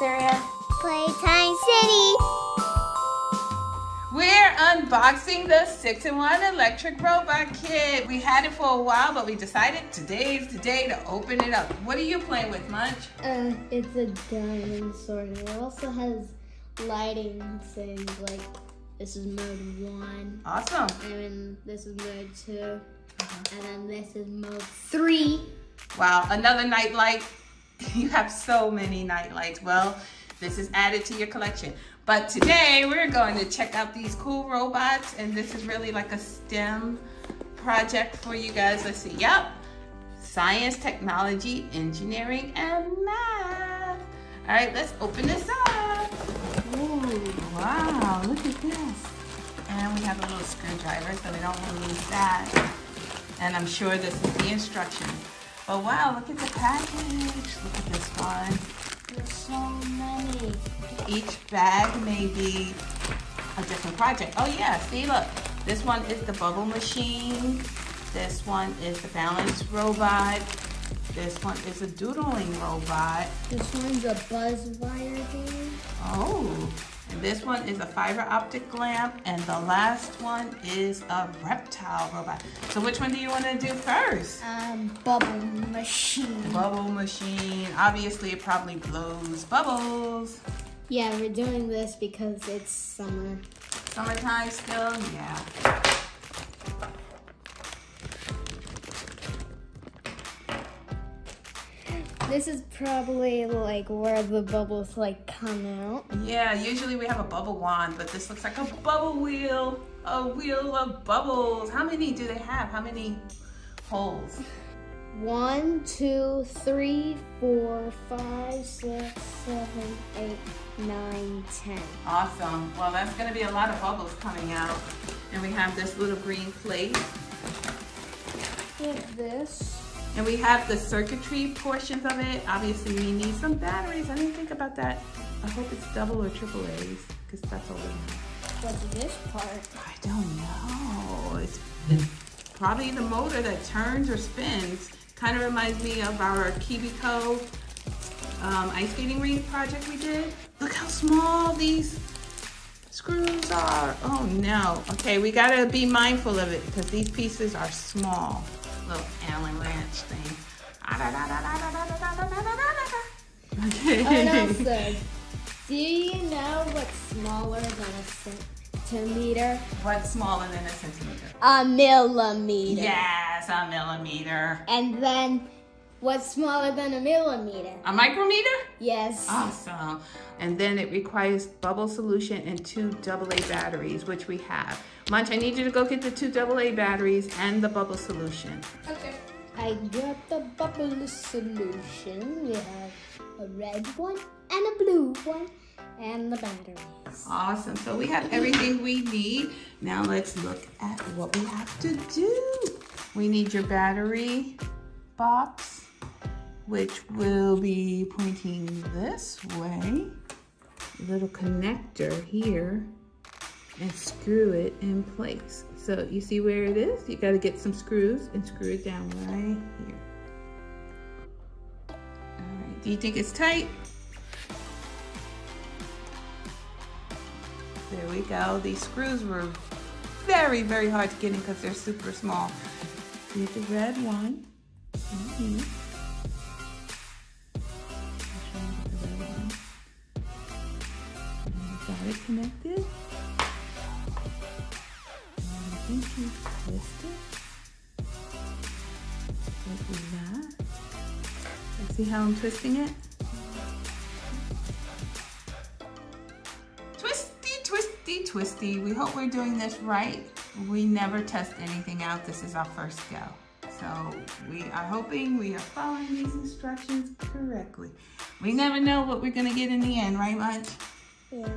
This area? Playtime City. We're unboxing the 6-in-1 electric robot kit. We had it for a while, but we decided today's the day to open it up. What are you playing with, Munch? Uh, it's a diamond sword. And it also has lighting things like this is mode one. Awesome. And then this is mode 2 And then this is mode three. Wow, another night light. You have so many night lights. Well, this is added to your collection. But today we're going to check out these cool robots and this is really like a STEM project for you guys. Let's see, yep. Science, technology, engineering, and math. All right, let's open this up. Ooh, wow, look at this. And we have a little screwdriver so we don't want to lose that. And I'm sure this is the instructions. But wow, look at the package. Look at this one. There's so many. Each bag may be a different project. Oh yeah, see look. This one is the bubble machine. This one is the balance robot. This one is a doodling robot. This one's a buzz wire thing. Oh, this one is a fiber optic lamp. And the last one is a reptile robot. So which one do you want to do first? Um, bubble machine. Bubble machine. Obviously, it probably blows bubbles. Yeah, we're doing this because it's summer. Summertime still? Yeah. This is probably like where the bubbles like come out. Yeah, usually we have a bubble wand, but this looks like a bubble wheel. A wheel of bubbles. How many do they have? How many holes? One, two, three, four, five, six, seven, eight, nine, ten. Awesome. Well, that's going to be a lot of bubbles coming out. And we have this little green plate. With this. And we have the circuitry portions of it. Obviously, we need some batteries. I didn't think about that. I hope it's double or triple A's because that's all we have. What's this part? I don't know. It's, it's probably the motor that turns or spins. Kind of reminds me of our KiwiCo um, ice skating rink project we did. Look how small these screws are. Oh no. Okay, we gotta be mindful of it because these pieces are small. Little Allen wrench thing. Okay. And also, do you know what's smaller than a centimeter? What's smaller than a centimeter? A millimeter. Yes, a millimeter. And then what's smaller than a millimeter? A micrometer? Yes. Awesome. And then it requires bubble solution and two AA batteries, which we have. Munch, I need you to go get the two AA batteries and the bubble solution. Okay. I got the bubble solution. We have a red one and a blue one and the batteries. Awesome. So we have everything we need. Now let's look at what we have to do. We need your battery box, which will be pointing this way. Little connector here and screw it in place. So you see where it is? You gotta get some screws and screw it down right here. Do you think it's tight? There we go. These screws were very, very hard to get in because they're super small. Here's the red one. Mm -hmm. That. Let's see how I'm twisting it. Twisty, twisty, twisty. We hope we're doing this right. We never test anything out. This is our first go. So we are hoping we are following these instructions correctly. We never know what we're gonna get in the end, right, Munch? Yeah.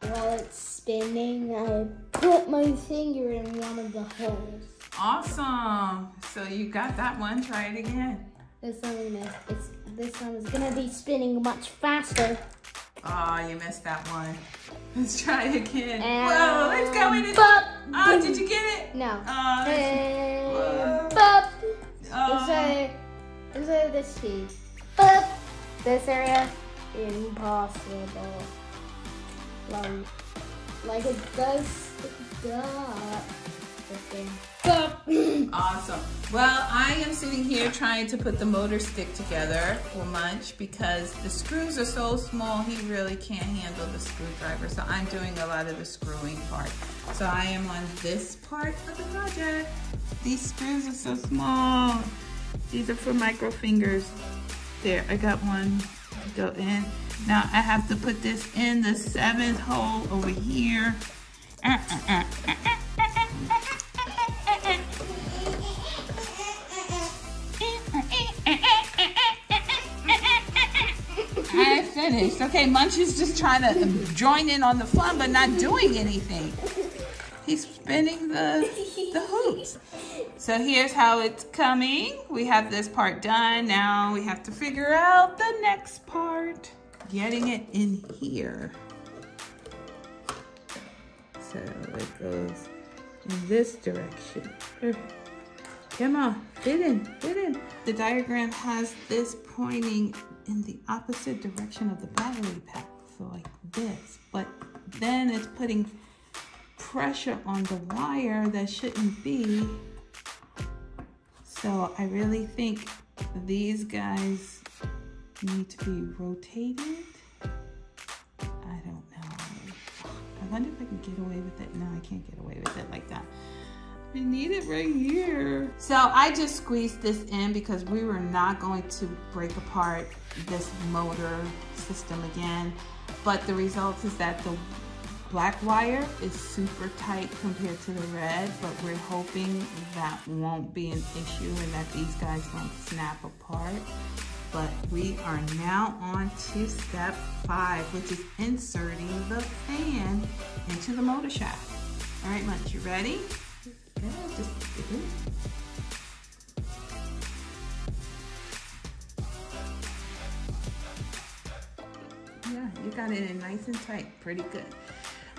While it's spinning, I put my finger in one of the holes. Awesome. So you got that one. Try it again. This one, it's, this one is gonna be spinning much faster. Oh, you missed that one. Let's try it again. And Whoa, let's go in it. Bop. Oh, did you get it? No. Oh, And Whoa. bop. oh. Inside, inside this piece. Bop. This area. impossible. Like, like it does awesome. Well, I am sitting here trying to put the motor stick together for Munch because the screws are so small he really can't handle the screwdriver. So I'm doing a lot of the screwing part. So I am on this part of the project. These screws are so small. These are for micro fingers. There, I got one go in. Now I have to put this in the seventh hole over here. Uh, uh, uh, finished. Okay, Munch is just trying to join in on the fun, but not doing anything. He's spinning the, the hoops. So here's how it's coming. We have this part done. Now we have to figure out the next part. Getting it in here. So it goes in this direction. In, fit in. The diagram has this pointing in the opposite direction of the battery pack, so like this. But then it's putting pressure on the wire that shouldn't be. So I really think these guys need to be rotated. I don't know. I wonder if I can get away with it. No, I can't get away with it like that. We need it right here. So I just squeezed this in because we were not going to break apart this motor system again. But the result is that the black wire is super tight compared to the red, but we're hoping that won't be an issue and that these guys won't snap apart. But we are now on to step five, which is inserting the fan into the motor shaft. All right, Munch, you ready? Yeah, just Yeah, you got it in nice and tight. Pretty good.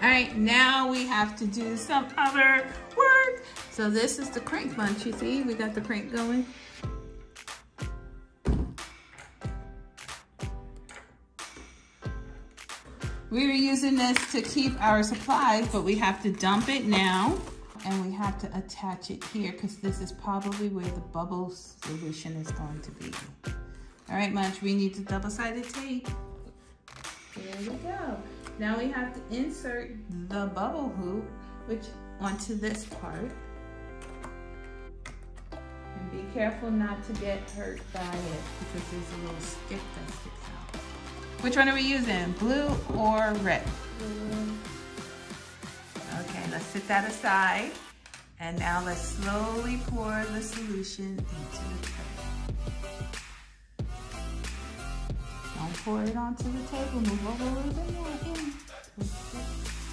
All right, now we have to do some other work. So this is the crank Munch, you see? We got the crank going. We were using this to keep our supplies, but we have to dump it now and we have to attach it here because this is probably where the bubble solution is going to be. All right, Munch, we need the double-sided tape. There we go. Now we have to insert the bubble hoop, which onto this part. And be careful not to get hurt by it because there's a little stick that sticks out. Which one are we using, blue or red? Blue. Set that aside. And now let's slowly pour the solution into the tray. Don't pour it onto the table. Move over a little bit more in. There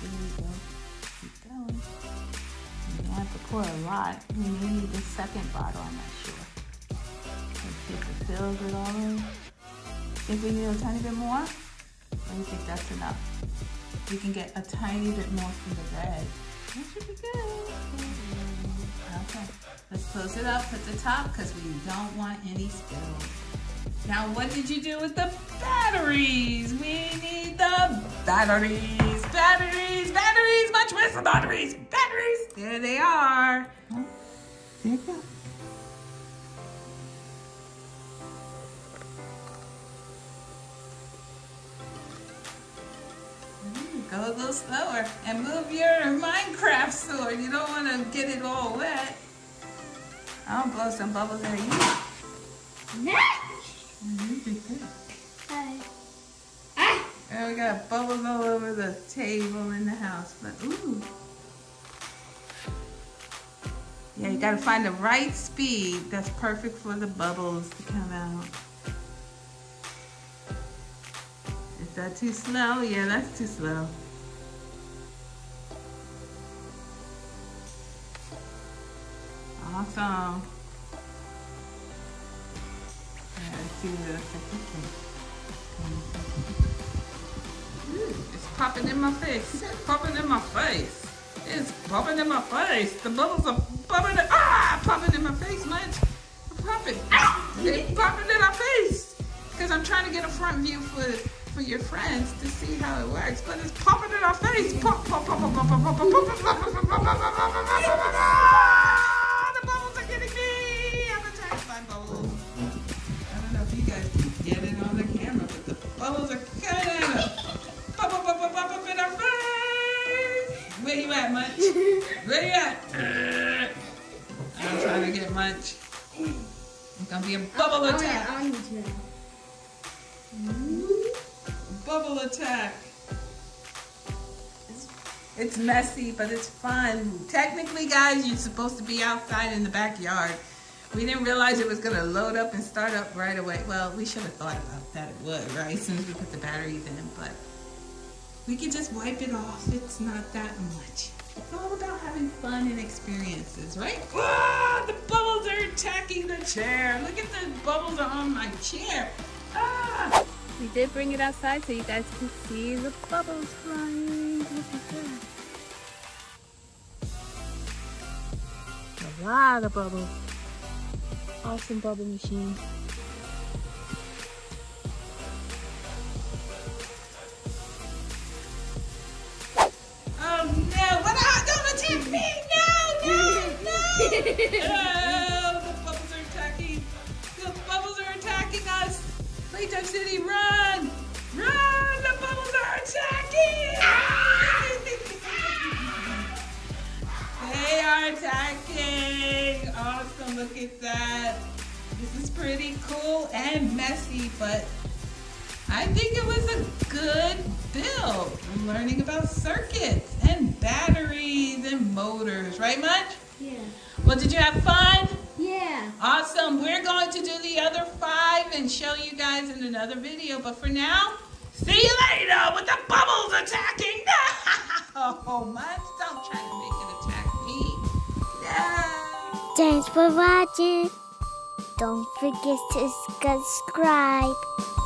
we go. Keep going. You don't have to pour a lot. You need the second bottle, I'm not sure. It fills it all in. If we need a tiny bit more, I think that's enough. We can get a tiny bit more from the red. Okay, let's close it up at the top because we don't want any spills. Now, what did you do with the batteries? We need the batteries, batteries, batteries, Munch the batteries, batteries. There they are. There you go. Go a little slower and move your Minecraft sword. You don't want to get it all wet. I'll blow some bubbles at you. Hi. Ah. And we got bubbles all over the table in the house. But ooh. Yeah, you gotta find the right speed that's perfect for the bubbles to come out. That too slow? Yeah, that's too slow. Awesome. Yeah, see what it's It's popping in my face. It's popping in my face. It's popping in my face. The bubbles are popping. In, ah, popping in my face, man. Popping. It's popping in my face. Because I'm trying to get a front view for for your friends to see how it works, but it's popping in our face. Pop, pop, pop, pop, pop, pop, pop, pop, pop, pop, pop, pop, pop, pop, The bubbles are getting me. I'm attacked by bubbles. I don't know if you guys can get it on the camera, but the bubbles are coming at us. Pop, pop, pop, pop, pop, pop in our face. Where you at, Munch? Where you at? I'm trying to get Munch. It's gonna be a bubble Oh, attack. yeah, on you now. Bubble attack. It's, it's messy, but it's fun. Technically, guys, you're supposed to be outside in the backyard. We didn't realize it was gonna load up and start up right away. Well, we should have thought about that it would, right? As soon as we put the batteries in, but we can just wipe it off. It's not that much. It's all about having fun and experiences, right? Ah, the bubbles are attacking the chair. Look at the bubbles are on my chair. Ah! We did bring it outside so you guys can see the bubbles flying. Look at that. A lot of bubbles. Awesome bubble machine. Um, oh no, what are don't attack me! No, no, no! oh, the bubbles are attacking. The bubbles are attacking us. Playtime City, attacking. Awesome, look at that. This is pretty cool and messy, but I think it was a good build. I'm learning about circuits and batteries and motors, right, Munch? Yeah. Well, did you have fun? Yeah. Awesome. We're going to do the other five and show you guys in another video. But for now, see you later with the bubbles attacking. Oh, no, Munch, don't try to make Thanks for watching. Don't forget to subscribe.